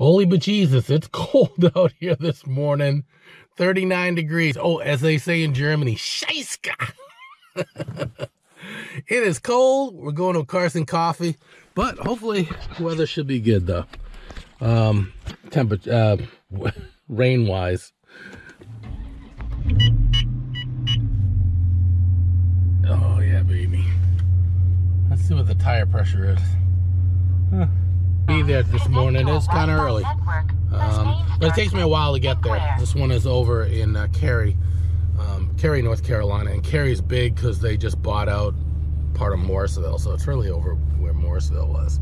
Holy but Jesus, it's cold out here this morning. 39 degrees. Oh, as they say in Germany, Scheiße. it is cold. We're going to Cars and Coffee, but hopefully weather should be good though. Um, temperature, uh, rain wise. Oh yeah, baby. Let's see what the tire pressure is. Huh. There this morning. It's kind of early, um, but it takes me a while to get there. This one is over in uh, Cary, um, Cary, North Carolina, and Cary's big because they just bought out part of Morrisville, so it's really over where Morrisville was,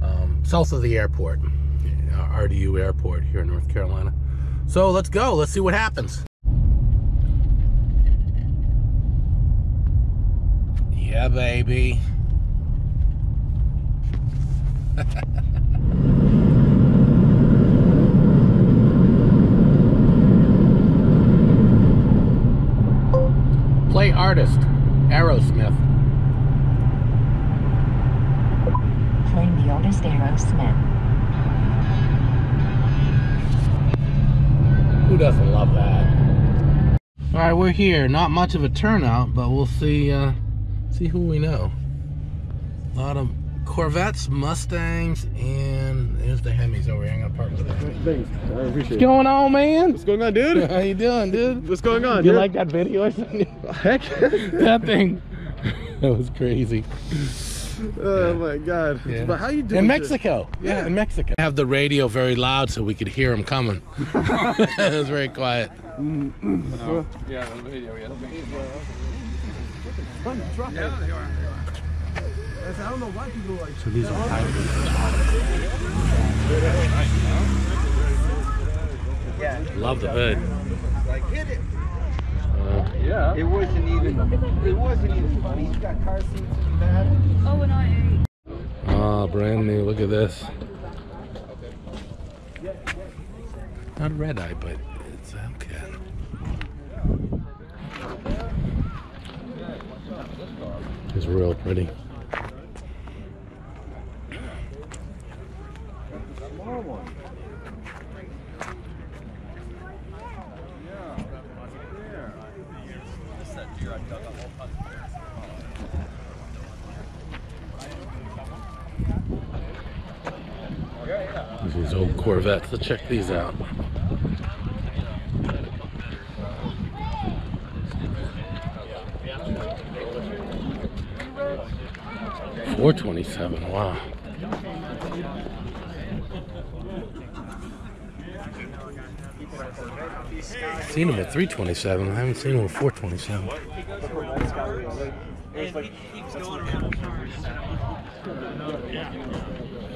um, south of the airport, uh, RDU Airport here in North Carolina. So let's go. Let's see what happens. Yeah, baby. Play artist, Aerosmith. Playing the artist Aerosmith. Who doesn't love that? All right, we're here. Not much of a turnout, but we'll see. Uh, see who we know. A lot of Corvettes, Mustangs, and there's the Hemis over here. I'm gonna park with that. Thanks. I appreciate What's it. going on, man? What's going on, dude? How you doing, dude? What's going on? You dude? like that video I sent you? Heck. that thing? that was crazy. oh my god. Yeah. But how you doing? In dude? Mexico. Yeah, in Mexico. Have the radio very loud so we could hear him coming. it was very quiet. Yeah, the radio. Yeah, they are. I don't know why people like. So these are hybrids. Love the hood. Like hit it. Yeah. It wasn't even. It wasn't even funny. He's got car seats in the back. Oh, and I Ah, brand new. Look at this. Not red eye, but it's okay. It's real pretty. These old Let's check these out. Four twenty-seven. Wow. Seen them at three twenty-seven. I haven't seen them at four twenty-seven.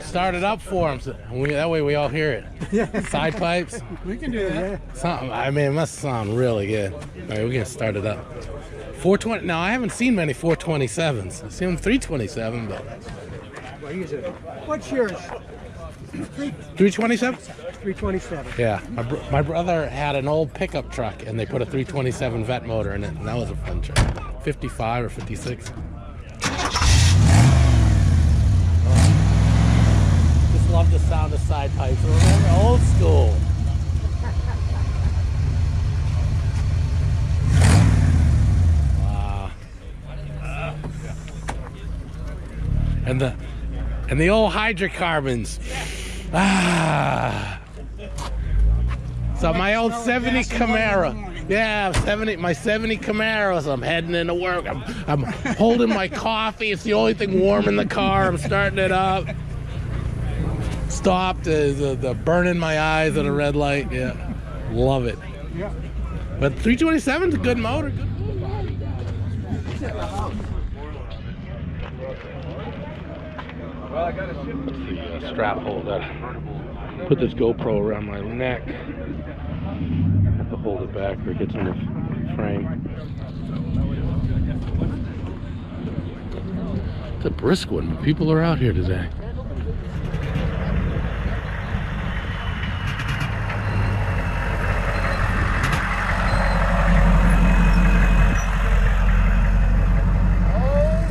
Start it up for them. So we, that way we all hear it. Yeah. Side pipes. We can do that. Something. I mean, it must sound really good. All right, we're gonna start it up. 420. Now I haven't seen many 427s. I've seen them 327, but What's yours? 327. 327. Yeah, my, br- my brother had an old pickup truck, and they put a 327 Vette motor in it, and that was a fun truck. 55 or 56. Just love the sound of side pipes. Remember, old school. Wow. And the and the old hydrocarbons. Ah. So my old 70 Camaro. Yeah, 70 my 70 Camaro. So I'm heading into work. I'm I'm holding my coffee. It's the only thing warm in the car. I'm starting it up. Stopped. Uh, the, the burning my eyes at a red light. Yeah, love it. Yeah. But 327 is a good motor. Good the uh, strap holder. Put this GoPro around my neck. Have to hold it back or it gets in the frame. It's a brisk one. People are out here today. Oh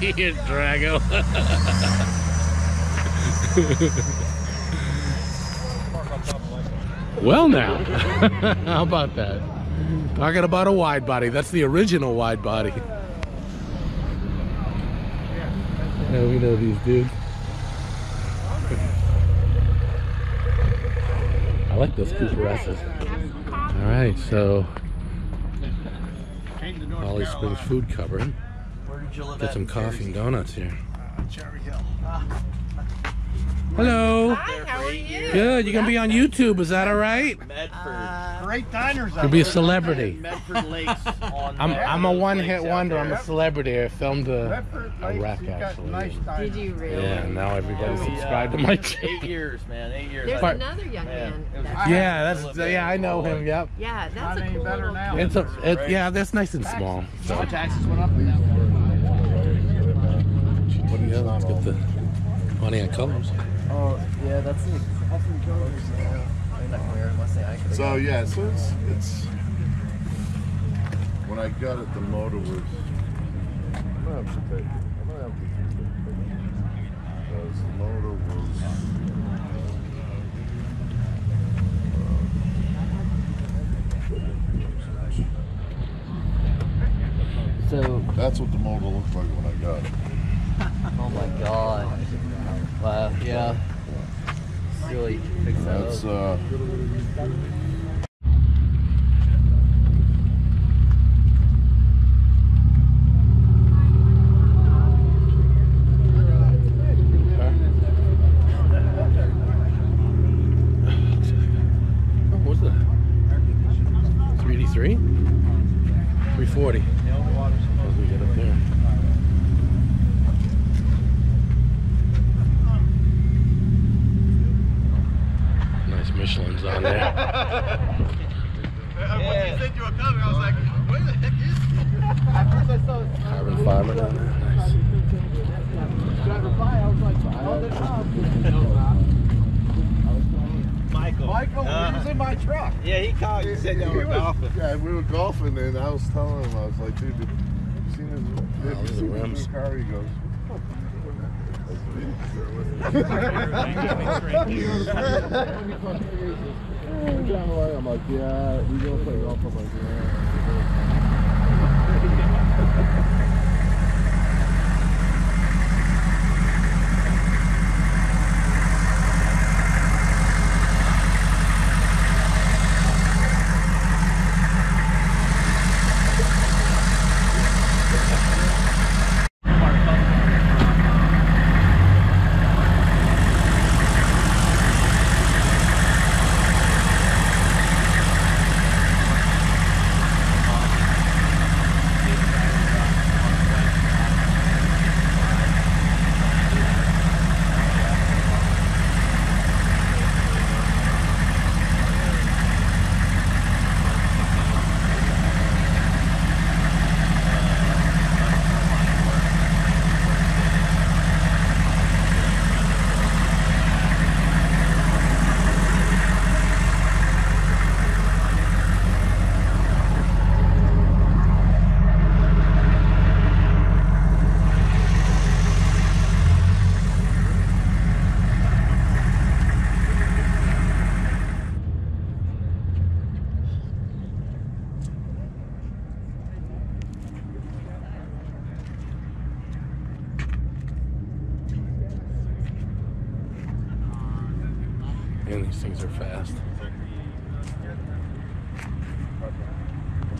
Here's Drago. well now, how about that? Talking about a wide body. That's the original wide body. Yeah, we know these dudes. I like those Cooper S's. All right, so Holly Springs Food Cupboard. Get some coffee and donuts here. Ah. Hello. Hi, how are you? Good. You're gonna be on YouTube. Is that all right? Medford. Uh, Great diners You'll be a celebrity. Medford Lakes on I'm I'm a one-hit wonder. I'm a celebrity. I filmed a, a wreck actually. Did you really? Oh, yeah, and now everybody's subscribed to my channel. Eight years, man. Eight years. There's Part- another young Man, man. that's- Yeah, that's yeah. I know him. Yep. yeah, that's a cool better little now. It's a it, yeah. That's nice and small. So My taxes went up. Now. yeah, let's get the money on colors. Oh, yeah, that's the often colors. I'm not wearing unless they I could. So yeah, so it's it's when I got it, the motor was. I'm gonna have to take it. I'm gonna have to keep it because the motor was. So, That's what the motor looked like when I got it. oh my god. Wow, yeah. Really fix that That's uh. Oh, what's that? 383? 340. As we get up there. Nice Michelin's on there. Carbon down there. Nice. Michael. Michael, he was in my truck. Yeah, he called. He said y'all were golfing. Yeah, we were golfing, and I was telling him, I was like, dude, did you seen his, have you seen his rims. car? He goes, I'm like, yeah, we gonna play golf. I'm like, yeah.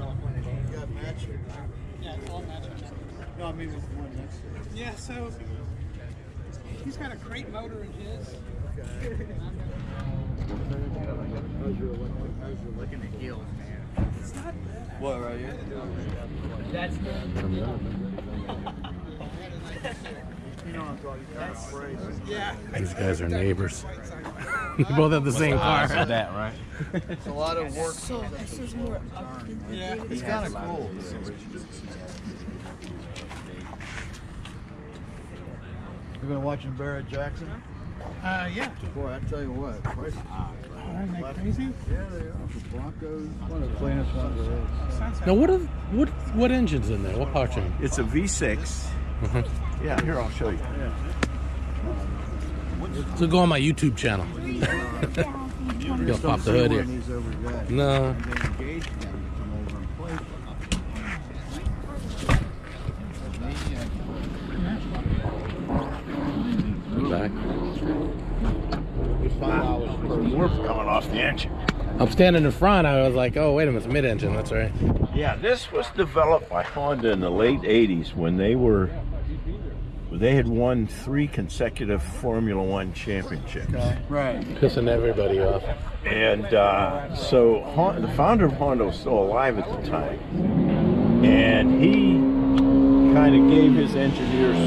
the one next to. Yeah, so he's got a great motor in his. Looking at heels, man. It's not bad. What, right here? That's You yeah. These guys are neighbors. they both have the same car. that, right? It's a lot of work. So this is more up in the Yeah. It's kind of cool. You're gonna watch Barrett Jackson? Uh, yeah. Boy, I tell you what, prices. Aren't they crazy? Yeah, they are. The Broncos, one of the cleanest ones there is. Sounds Now, what are what what engines in there? What powertrain? It's a V6. Mhm. Yeah, here I'll show you. So go on my YouTube channel. You'll pop the hood here. No. Back. Coming off the engine. I'm standing in front. I was like, oh wait a minute, it's mid-engine. That's right. Yeah, this was developed by Honda in the late 80s when they were they had won three consecutive Formula One championships. Right. Pissing everybody off. And uh, so Hon- the founder of Honda was still alive at the time. And he kind of gave his engineers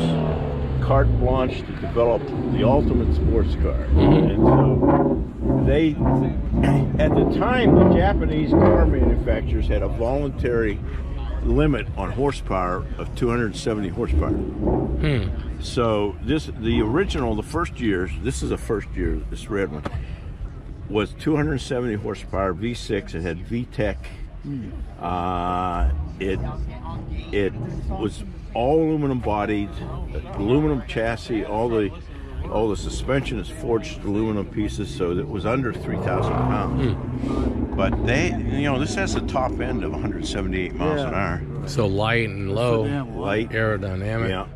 carte blanche to develop the ultimate sports car. And so they, at the time, the Japanese car manufacturers had a voluntary limit on horsepower of 270 horsepower. Hmm. So this, the original, the first years, this is the first year, this red one, was 270 horsepower V6. It had VTEC. Uh, it it was all aluminum bodied, aluminum chassis. All the all the suspension is forged aluminum pieces, so it was under 3,000 pounds. Hmm. But they, you know, this has a top end of 178 miles an hour. So light and low, Light, aerodynamic. yeah,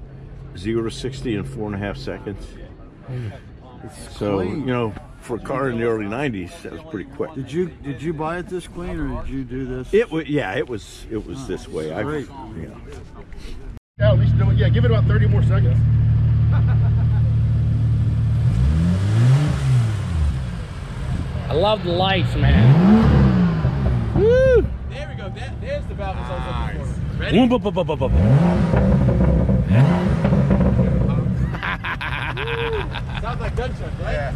zero to 60 in four and a half seconds. Hmm. So clean. you know, for a car in the early 90s, that was pretty quick. Did you did you buy it this clean or did you do this? It was, yeah, it was, it was this oh, way. I, great. yeah. Yeah, at least do it. Yeah, give it about 30 more seconds. I love the lights, man. Woo! There we go. That, there's the valve I was looking for. Ready? Boom, boom, boom, boom, boom, boom. Sounds like gunshots, right?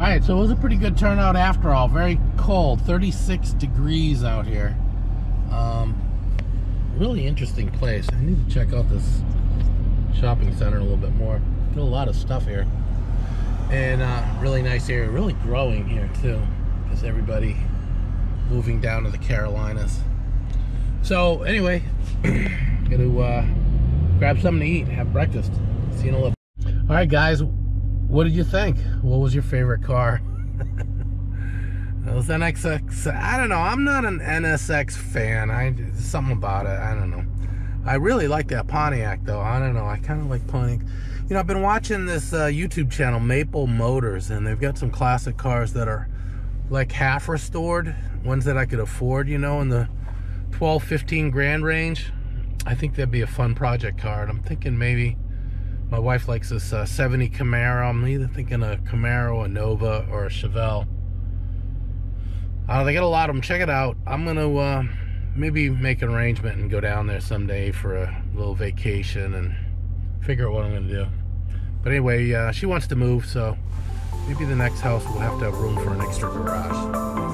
All right, so it was a pretty good turnout after all. Very cold, 36 degrees out here. Um, really interesting place. I need to check out this shopping center a little bit more. Get a lot of stuff here, and uh, really nice area. Really growing here too, because everybody moving down to the Carolinas. So anyway, gonna uh, grab something to eat, have breakfast. See you in a little. All right, guys. What did you think? What was your favorite car? it was. I don't know. I'm not an NSX fan. I something about it. I don't know. I really like that Pontiac though. I don't know. I kind of like Pontiac. You know, I've been watching this uh, YouTube channel, Maple Motors, and they've got some classic cars that are like half restored, ones that I could afford. You know, in the 12, 15 grand range. I think that'd be a fun project car. And I'm thinking maybe my wife likes this uh, 70 Camaro. I'm either thinking a Camaro, a Nova, or a Chevelle. Uh, they got a lot of them. Check it out. I'm gonna uh, maybe make an arrangement and go down there someday for a little vacation and figure out what I'm gonna do. But anyway, uh, she wants to move, so maybe the next house will have to have room for an extra garage.